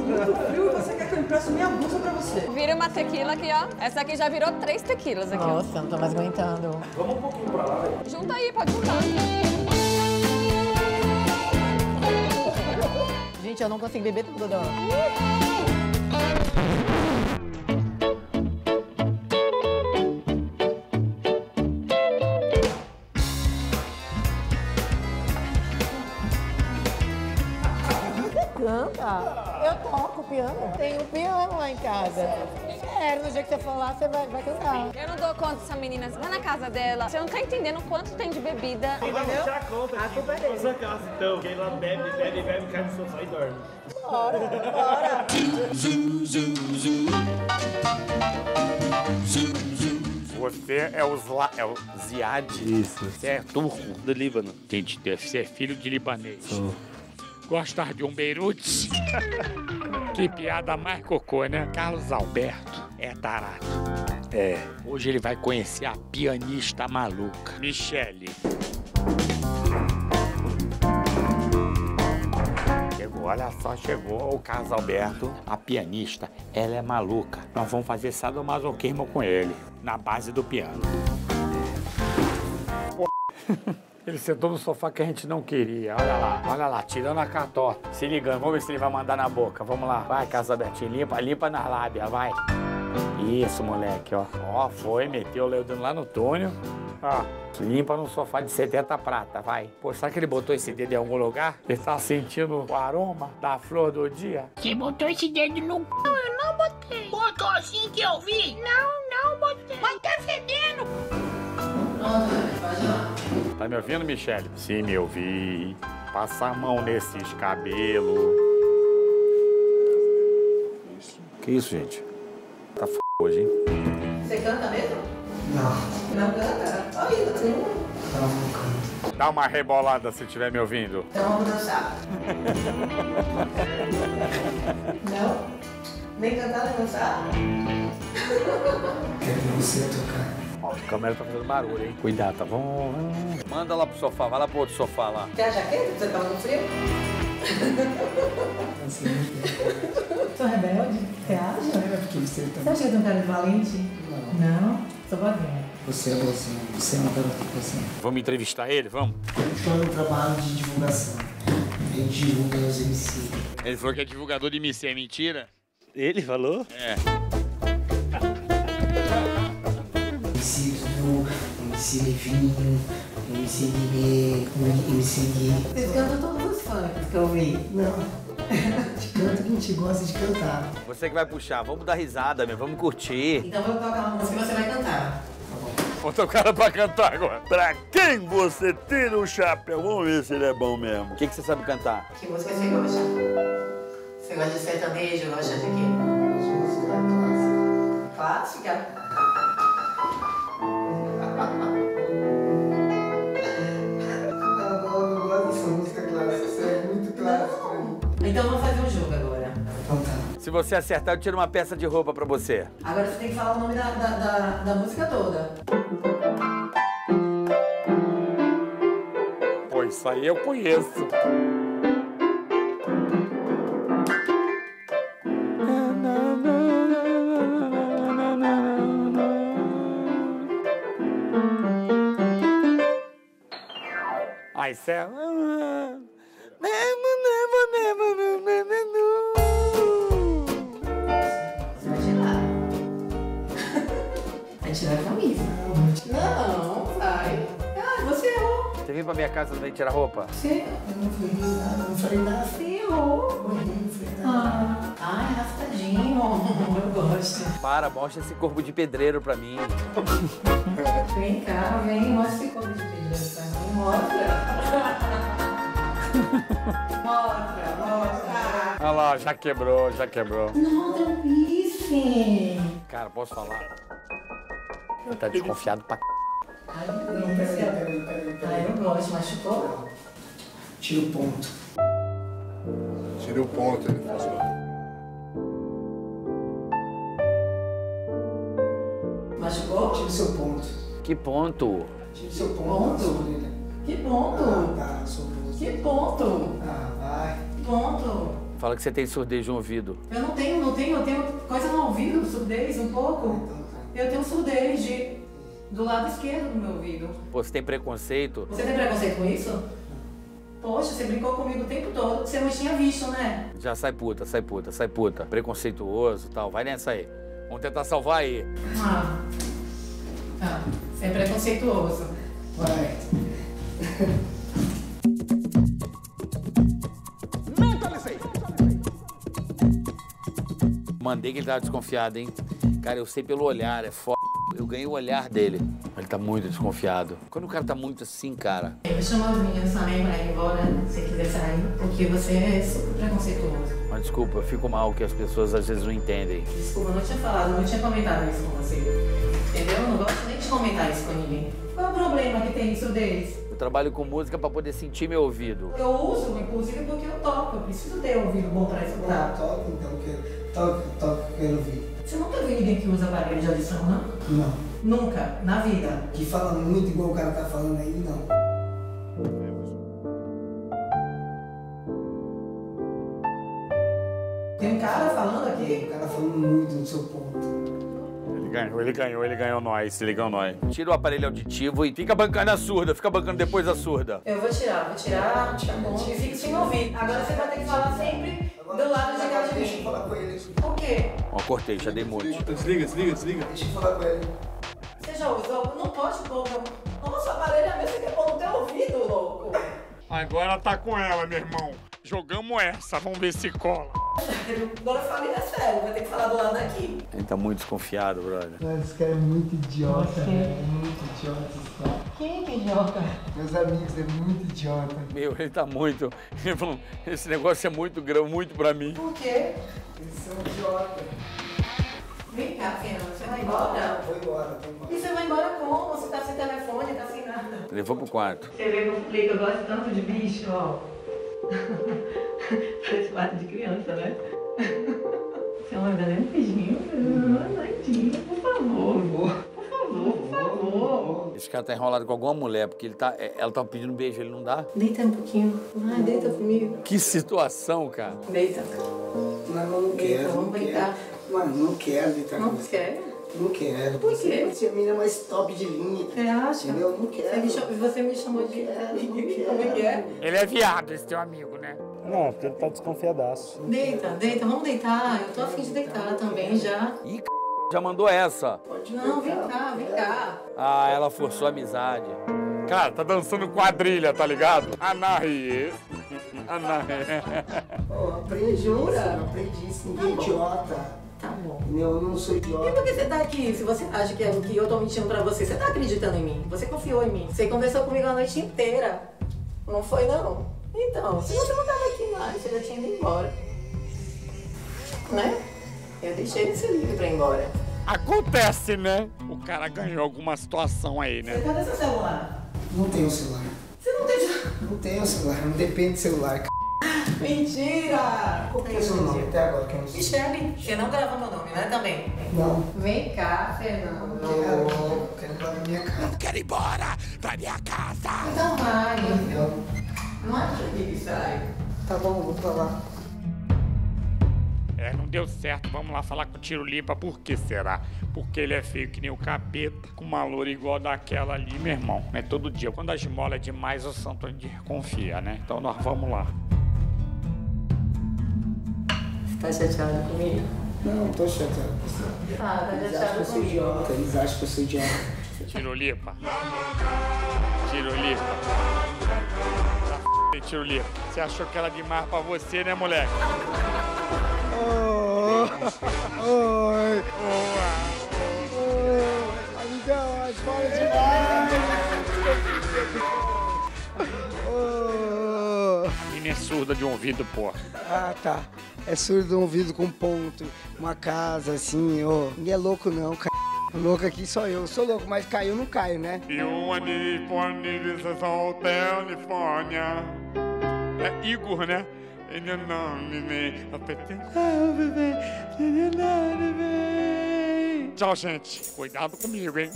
muito frio e você quer que eu empreste minha blusa pra você. Vira uma tequila aqui, ó. Essa aqui já virou três tequilas aqui, ó. Nossa, não tô mais aguentando. Vamos um pouquinho pra lá, velho. Junta aí, pode juntar. Gente, eu não consigo beber tudo, não. Canta. Eu toco piano. Tem um piano lá em casa. Sério, no dia que você for lá, você vai, vai cantar. Eu não dou conta dessa menina. Vai na casa dela. Você não tá entendendo quanto tem de bebida. Vamos já conta. A culpa é dele. Sua casa, então. Que ela bebe, bebe, bebe, cai no sofá e dorme. Bora, bora. Você é o, Zla, é o Ziad. Isso. Você é turco. Do Líbano. Gente, deve ser filho de libanês. Gostar de um Beirute? que piada mais cocô, né? Carlos Alberto é tarado. É. Hoje ele vai conhecer a pianista maluca, Michele. Olha só, chegou o Carlos Alberto, a pianista. Ela é maluca. Nós vamos fazer sadomasoquismo com ele, na base do piano. Ele sentou no sofá que a gente não queria. Olha lá, olha lá, tirando a catota. Se ligando, vamos ver se ele vai mandar na boca. Vamos lá. Vai, Carlos Albertinho, limpa, limpa nas lábias, vai. Isso, moleque, ó. Ó, foi, meteu o Leodino lá no túnel. Ó, limpa no sofá de 70 prata, vai. Pô, será que ele botou esse dedo em algum lugar? Ele tá sentindo o aroma da flor do dia? Você botou esse dedo no c... Não, eu não botei. Botou assim que eu vi? Não, não botei. Mas tá fedendo. Tá me ouvindo, Michele? Sim, me ouvi. Passa a mão nesses cabelos. Que isso, gente? Tá f hoje, hein? Você canta mesmo? Não. Não canta? Olha, tem um. Dá uma rebolada se estiver me ouvindo. Então vamos dançar. não? Nem cantar, nem dançar? Ó, a câmera tá fazendo barulho, hein? Cuidado, tá bom? Manda lá pro sofá, vai lá pro outro sofá lá. Quer a jaqueta? Você tava no frio? Sou rebelde? Você acha? É porque você Você também. acha que eu tenho cara de valente? Não. Não? Sou boazinha. Você é boazinha. Você é uma garota boazinha. Vamos entrevistar ele? Vamos? Eu estou no trabalho de divulgação. Gente divulga os MC. Ele falou que é divulgador de MC, é mentira? Ele falou? É. MC Levinho, MC Guimê, MC Gui. Vocês cantam todos os funks que eu vi. Não. A gente canta que a gente gosta de cantar. Você que vai puxar. Vamos dar risada, meu. Vamos curtir. Então eu vou tocar uma música e você vai cantar. Bota o cara pra cantar agora. Pra quem você tira o chapéu? Vamos ver se ele é bom mesmo. O que, que você sabe cantar? Que música você gosta? Você gosta de sertanejo? Gosta de quê? Música clássica. Clássica? Se você acertar, eu tiro uma peça de roupa pra você. Agora você tem que falar o nome da, da, da, da música toda. Pô, isso aí eu conheço. Ah, isso é... pra minha casa e vem tirar roupa? Errou. Eu não falei nada, não falei nada. Você errou. Eu não falei nada. Ah, ai, arrastadinho. Eu gosto. Para, mostra esse corpo de pedreiro pra mim. Vem cá, vem, mostra esse corpo de pedra pra mim. Mostra. mostra, mostra. Olha lá, já quebrou, já quebrou. Não, tranquilice. Cara, posso falar? Ele tá desconfiado pra c... Ai, Não, peraí, eu gosto. Machucou? Tira o ponto. Tira o ponto, ele falou. Machucou? Tira o seu ponto. Que ponto? Tira o seu ponto. Ponto? na sua orelha. Que ponto? Ah, tá, sou. Que ponto? Ah, vai. Que ponto? Fala que você tem surdez de um ouvido. Eu não tenho, não tenho, eu tenho coisa no ouvido, surdez um pouco. Eu tenho surdez de, do lado esquerdo do meu ouvido. Pô, você tem preconceito? Você tem preconceito com isso? Poxa, você brincou comigo o tempo todo, você não tinha visto, né? Já sai puta, sai puta, sai puta. Preconceituoso e tal. Vai nessa aí. Vamos tentar salvar aí. Ah. Tá, você é preconceituoso. Vai. Mandei que ele tava desconfiado, hein? Cara, eu sei pelo olhar, é foda. Eu ganhei o olhar dele. Ele tá muito desconfiado. Quando o cara tá muito assim, cara. Eu chamo as meninas também pra ir embora, se quiser sair, porque você é super preconceituoso. Mas desculpa, eu fico mal que as pessoas às vezes não entendem. Desculpa, eu não tinha falado, eu não tinha comentado isso com você. Entendeu? Eu não gosto nem de comentar isso com ninguém. Qual é o problema que tem isso deles? Eu trabalho com música pra poder sentir meu ouvido. Eu uso, inclusive, porque eu toco. Eu preciso ter ouvido bom pra escutar. Toca então, que eu quero ouvir. Você nunca viu ninguém que usa aparelho de audição, não? Não. Nunca, na vida. Que fala muito igual o cara tá falando aí, não. Tem um cara falando aqui? O cara falando muito no seu ponto. Ele ganhou, ele ganhou, ele ganhou nós, ele ganhou nós. Tira o aparelho auditivo e fica bancando a surda, fica bancando depois a surda. Eu vou tirar, vou tirar, tá bom, e fico sem ouvir. Agora você vai ter que falar sempre do lado de cá de Deixa eu mim. falar com ele. Por quê? Ó, cortei, já dei mute. Desliga, desliga, desliga. Deixa eu falar com ele. Você já usou? Não pode pôr. meu- Nossa, aparelho é meu, você quer pôr no teu ouvido, louco. Agora tá com ela, meu irmão. Jogamos essa, vamos ver se cola. Agora família é sério, vai ter que falar do lado daqui. Ele tá muito desconfiado, brother. Mano, esse cara é muito idiota, velho. Muito idiota esse cara. Quem que idiota? Meus amigos, é muito idiota. Meu, ele tá muito. Ele falou, esse negócio é muito grande, muito pra mim. Por quê? Eles são idiota. Vem cá, Fernanda, você vai embora? Vou embora, vou embora. E você vai embora como? Você tá sem telefone, tá sem nada. Levou pro quarto. Você vê que eu falei que eu gosto tanto de bicho, ó. Faz parte de criança, né? Você é uma verdadeira um beijinho. Nadinha, por favor. Por favor, por favor. Esse cara tá enrolado com alguma mulher, porque ele tá, é, ela tá pedindo um beijo, ele não dá. Deita um pouquinho. Vai, deita comigo. Que situação, cara. Deita. Não, eu não Deita, quero, vamos não quero. Mano, não quero deitar Não com você. quer? Não quero. Por quê? Você é a menina mais top de linha. Você acha? Entendeu? Não quero. Você me, chamou, você me chamou de... Como é que é? Ele é viado, esse teu amigo, né? Não, porque ele tá desconfiadaço. Deita, deita, vamos deitar. Eu tô afim de deitar também já. Ih, c... já mandou essa. Não, vem cá, vem cá. Ah, ela forçou a amizade. Cara, tá dançando quadrilha, tá ligado? Anarie. Anarie. Pô, aprendi. Jura? Aprendi. Ninguém é idiota. Tá bom. Eu não sou E idiota. por que você tá aqui? Se você acha que, é- que eu tô mentindo pra você, você tá acreditando em mim. Você confiou em mim. Você conversou comigo a noite inteira. Não foi, não? Então, se você não tava aqui mais, você já tinha ido embora. Né? Eu deixei você livre pra ir embora. Acontece, né? O cara ganhou alguma situação aí, né? Cadê seu celular? Não tenho celular. Você não tem... Não tenho celular. Não depende do celular. c****. Mentira! Qual que é o seu nome até agora? Que eu não sei. Michele, você não gravou meu nome, né, também? Não. Vem cá, Fernando. Eu quero ir embora da minha casa. Quero ir embora pra minha casa. Então vai. Eu- Não acha que sai. Tá bom, vou lá. É, não deu certo. Vamos lá falar com o Tiro Limpa. Por que será? Porque ele é feio que nem o capeta, com uma loura igual daquela ali, meu irmão. Não é todo dia. Quando a esmola é demais, o santo confia, né? Então nós vamos lá. Você tá chateado comigo? Não, tô chateado. Ah, tá Eles acham que chateado eu sou comigo. idiota. Eles acham que eu sou idiota. Tirolipa. Tirolipa. F***, Tirolipa. Você achou que era demais pra você, né, moleque? Oi. Amigão, as bolas demais. Menina é surda de um ouvido, porra. Ah, tá. É surdo um ouvido com ponto, uma casa assim, ô. Ninguém é louco não, cara. Louco aqui sou eu. Sou louco, mas caiu, não caio, né? This is all California. É Igor, né? Ele é nome, né? Tchau, gente. Cuidado comigo, hein?